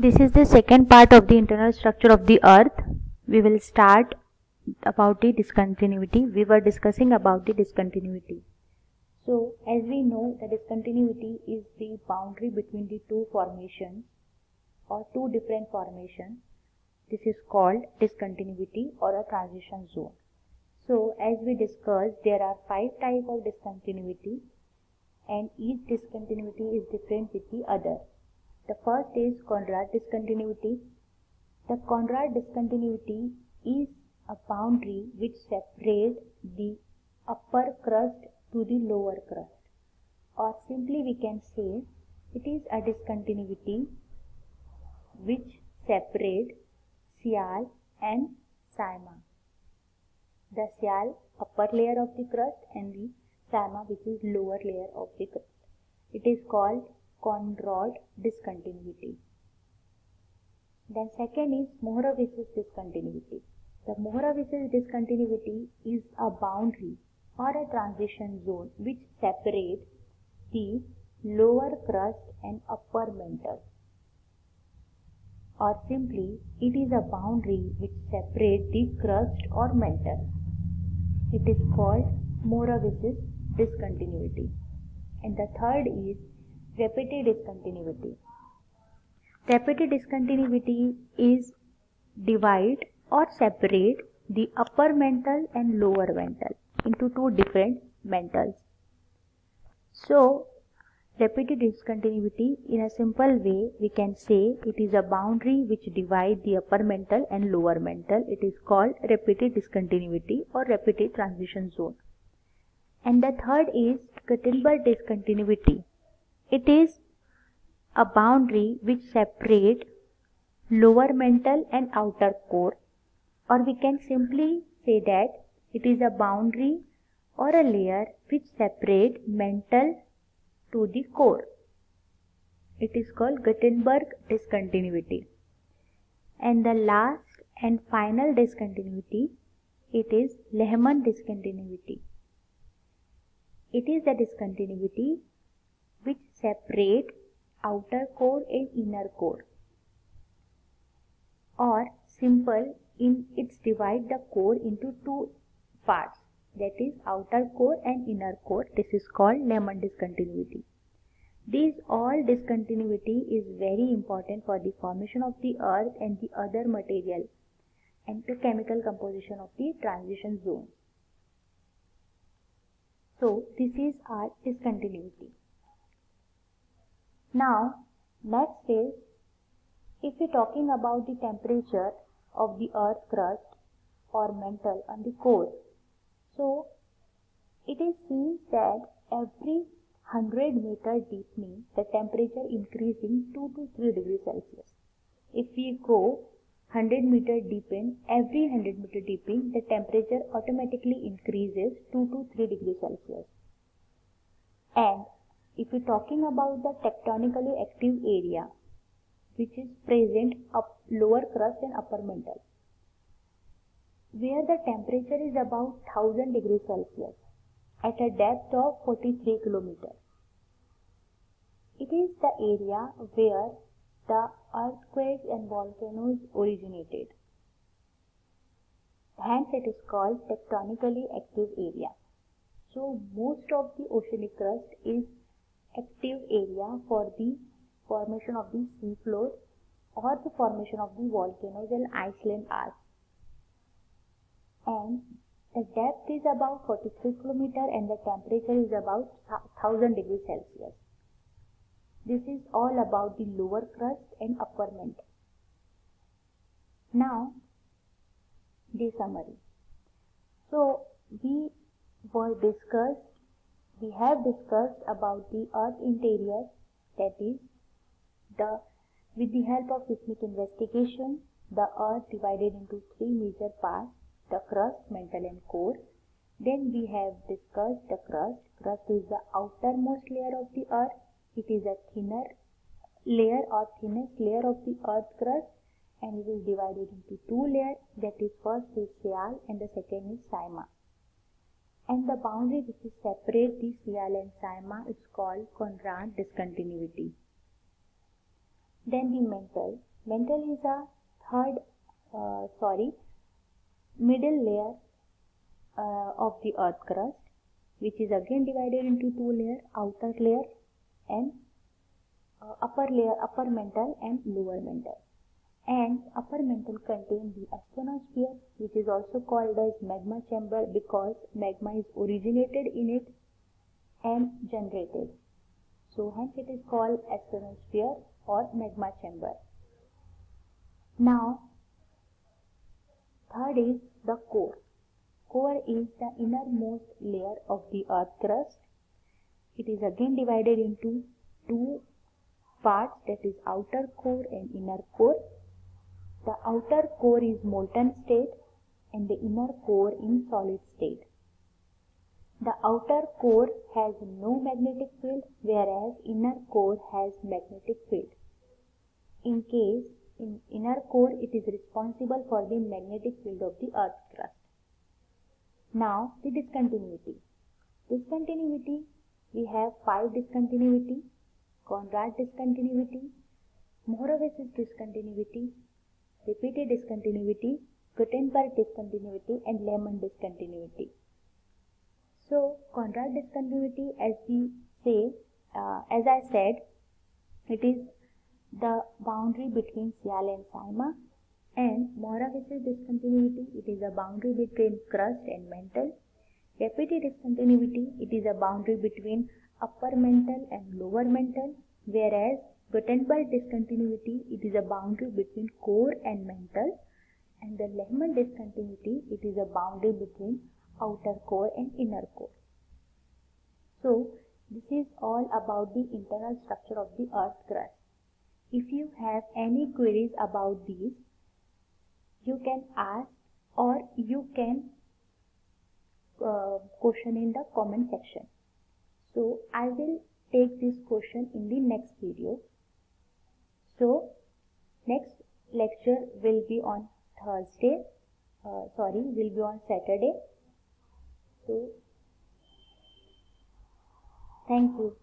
This is the second part of the internal structure of the earth. We will start about the discontinuity. We were discussing about the discontinuity. So as we know the discontinuity is the boundary between the two formations or two different formations. This is called discontinuity or a transition zone. So as we discussed there are five types of discontinuity and each discontinuity is different with the other. The first is Conrad discontinuity. The Conrad discontinuity is a boundary which separates the upper crust to the lower crust or simply we can say it is a discontinuity which separates Sial and Sima. The Sial upper layer of the crust and the Sima which is lower layer of the crust. It is called Conrad discontinuity. Then second is Mohorovich's discontinuity. The Mohorovich's discontinuity is a boundary or a transition zone which separates the lower crust and upper mantle. Or simply, it is a boundary which separates the crust or mantle. It is called Mohorovich's discontinuity. And the third is Repetti discontinuity. Repetti discontinuity is divide or separate the upper mantle and lower mantle into two different mantles. So, Repetti discontinuity in a simple way we can say it is a boundary which divides the upper mantle and lower mantle. It is called Repetti discontinuity or Repetti transition zone. And the third is Gutenberg discontinuity. It is a boundary which separates lower mantle and outer core or we can simply say that it is a boundary or a layer which separates mantle to the core. It is called Gutenberg discontinuity. And the last and final discontinuity, it is Lehmann discontinuity. It is the discontinuity which separate outer core and inner core or simple in its divide the core into two parts that is outer core and inner core. This is called Lehmann discontinuity. This all discontinuity is very important for the formation of the earth and the other material and the chemical composition of the transition zones so this is our discontinuity now, next is if we are talking about the temperature of the earth crust or mantle on the core. So, it is seen that every 100 meter deepening the temperature increasing 2 to 3 degrees Celsius. If we go 100 meter deep deepen, every 100 meter deepening the temperature automatically increases 2 to 3 degrees Celsius. And if we're talking about the tectonically active area which is present up lower crust and upper mantle where the temperature is about 1000 degrees Celsius at a depth of 43 km. It is the area where the earthquakes and volcanoes originated. Hence it is called tectonically active area. So most of the oceanic crust is active area for the formation of the sea floor or the formation of the volcanoes and island arc. And the depth is about 43 km and the temperature is about 1000 degrees Celsius. This is all about the lower crust and upper mantle. Now, the summary. So, we were discussed we have discussed about the earth interior that is the with the help of seismic investigation the earth divided into three major parts the crust mantle and core. Then we have discussed the crust. Crust is the outermost layer of the earth. It is a thinner layer or thinnest layer of the earth crust and it is divided into two layers. That is first is Sial and the second is Sima and the boundary which is separate the Sial and Sima is called Conrad discontinuity. Then the mantle. Mantle is a third, uh, sorry, middle layer uh, of the earth crust which is again divided into two layers, outer layer and uh, upper layer, upper mantle and lower mantle. And upper mantle contains the asthenosphere which is also called as magma chamber because magma is originated in it and generated. So hence it is called asthenosphere or magma chamber. Now third is the core. Core is the innermost layer of the earth crust. It is again divided into two parts that is outer core and inner core. The outer core is molten state and the inner core in solid state. The outer core has no magnetic field whereas inner core has magnetic field. In case in inner core it is responsible for the magnetic field of the earth crust. Now the discontinuity. Discontinuity, we have five discontinuity, Conrad discontinuity, Moravec's discontinuity, Repetti discontinuity, Gutenberg discontinuity and Lehmann discontinuity. So Conrad discontinuity as we say, uh, as I said, it is the boundary between Sial and Sima and Moravec's discontinuity, it is a boundary between crust and mantle. Repetti discontinuity, it is a boundary between upper mantle and lower mantle, whereas Gutenberg discontinuity, it is a boundary between core and mantle, and the Lehmann discontinuity, it is a boundary between outer core and inner core. So, this is all about the internal structure of the earth crust. If you have any queries about these, you can ask or you can uh, question in the comment section. So I will take this question in the next video. So next lecture will be on Thursday, uh, sorry, will be on Saturday. So thank you.